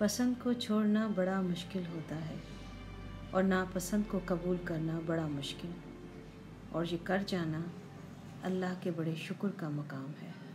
पसंद को छोड़ना बड़ा मुश्किल होता है और नापसंद को कबूल करना बड़ा मुश्किल। और ये कर जाना अल्लाह के बड़े शुक्र का मकाम है।